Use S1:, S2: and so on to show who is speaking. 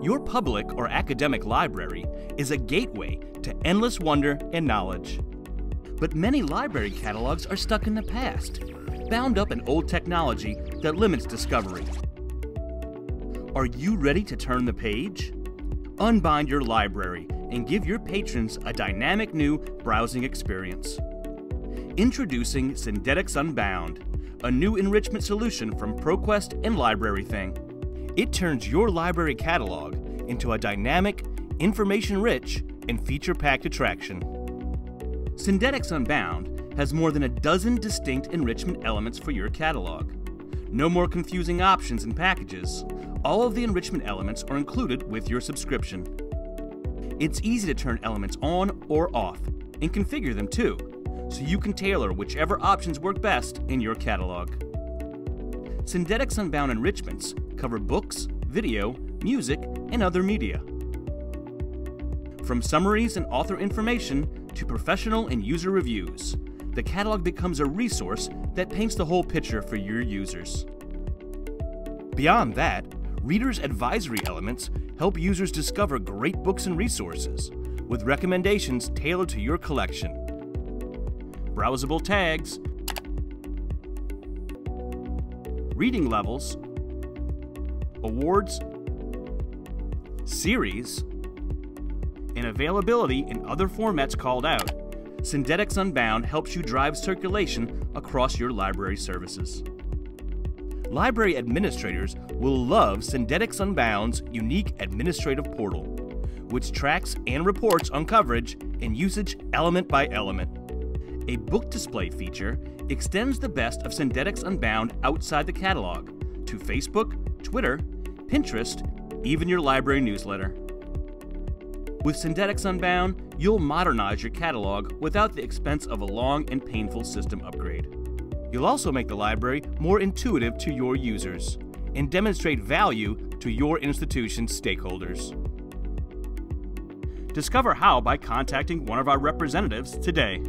S1: Your public or academic library is a gateway to endless wonder and knowledge. But many library catalogs are stuck in the past, bound up in old technology that limits discovery. Are you ready to turn the page? Unbind your library and give your patrons a dynamic new browsing experience. Introducing Syndetics Unbound, a new enrichment solution from ProQuest and LibraryThing. It turns your library catalog into a dynamic, information rich, and feature packed attraction. Syndetics Unbound has more than a dozen distinct enrichment elements for your catalog. No more confusing options and packages. All of the enrichment elements are included with your subscription. It's easy to turn elements on or off and configure them too, so you can tailor whichever options work best in your catalog. Syndetics Unbound enrichments cover books, video, music, and other media. From summaries and author information to professional and user reviews, the catalog becomes a resource that paints the whole picture for your users. Beyond that, Reader's advisory elements help users discover great books and resources, with recommendations tailored to your collection. Browsable tags, reading levels, awards, series, and availability in other formats called out, Syndetics Unbound helps you drive circulation across your library services. Library administrators will love Syndetics Unbound's unique administrative portal, which tracks and reports on coverage and usage element by element. A book display feature extends the best of Syndetics Unbound outside the catalog to Facebook, Twitter, Pinterest, even your library newsletter. With Syndetics Unbound, you'll modernize your catalog without the expense of a long and painful system upgrade. You'll also make the library more intuitive to your users and demonstrate value to your institution's stakeholders. Discover how by contacting one of our representatives today.